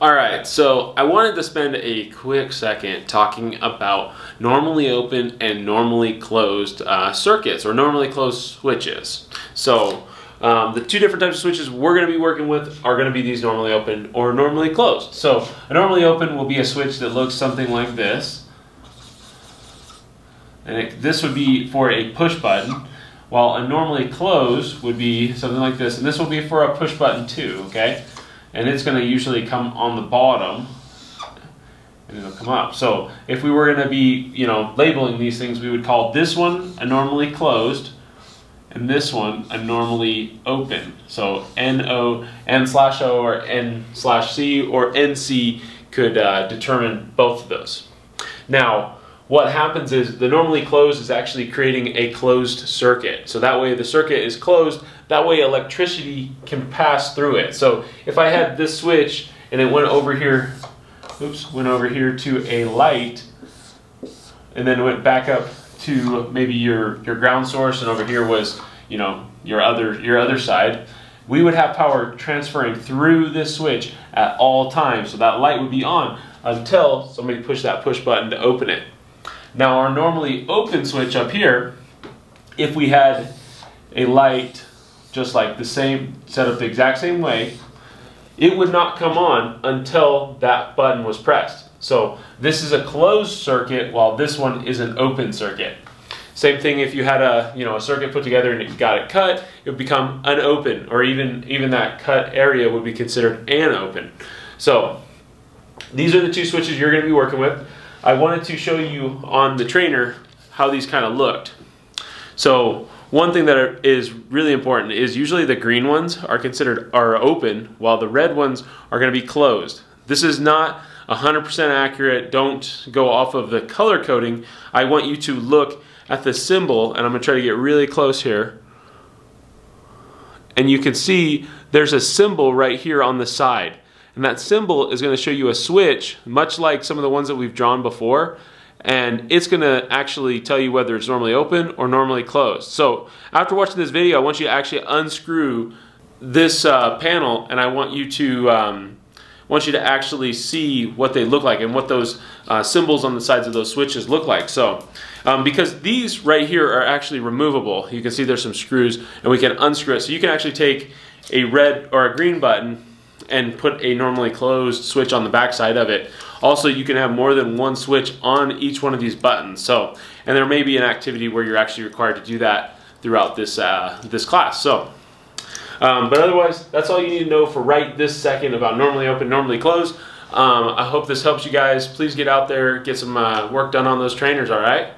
All right, so I wanted to spend a quick second talking about normally open and normally closed uh, circuits or normally closed switches. So um, the two different types of switches we're going to be working with are going to be these normally open or normally closed. So a normally open will be a switch that looks something like this. And it, this would be for a push button, while a normally closed would be something like this. And this will be for a push button too, okay? And it's going to usually come on the bottom and it'll come up. So if we were going to be, you know, labeling these things, we would call this one a normally closed and this one a normally open. So N-O, N slash O or N slash C or NC could uh, determine both of those. Now, what happens is the normally closed is actually creating a closed circuit. So that way the circuit is closed, that way electricity can pass through it. So if I had this switch and it went over here, oops, went over here to a light, and then went back up to maybe your, your ground source and over here was, you know, your other, your other side, we would have power transferring through this switch at all times. So that light would be on until somebody pushed that push button to open it. Now our normally open switch up here, if we had a light just like the same, set up the exact same way, it would not come on until that button was pressed. So this is a closed circuit while this one is an open circuit. Same thing if you had a, you know, a circuit put together and you got it cut, it would become unopen or even, even that cut area would be considered an open. So these are the two switches you're going to be working with. I wanted to show you on the trainer how these kind of looked. So one thing that is really important is usually the green ones are considered are open while the red ones are going to be closed. This is not 100% accurate. Don't go off of the color coding. I want you to look at the symbol and I'm going to try to get really close here. And you can see there's a symbol right here on the side. And that symbol is going to show you a switch, much like some of the ones that we've drawn before. And it's going to actually tell you whether it's normally open or normally closed. So after watching this video, I want you to actually unscrew this uh, panel and I want you to um, want you to actually see what they look like and what those uh, symbols on the sides of those switches look like. So, um, because these right here are actually removable, you can see there's some screws and we can unscrew it. So you can actually take a red or a green button and put a normally closed switch on the back side of it. Also, you can have more than one switch on each one of these buttons. So, and there may be an activity where you're actually required to do that throughout this, uh, this class. So, um, but otherwise, that's all you need to know for right this second about normally open, normally closed. Um, I hope this helps you guys. Please get out there, get some uh, work done on those trainers, all right?